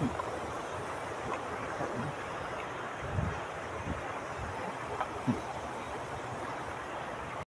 Hmm.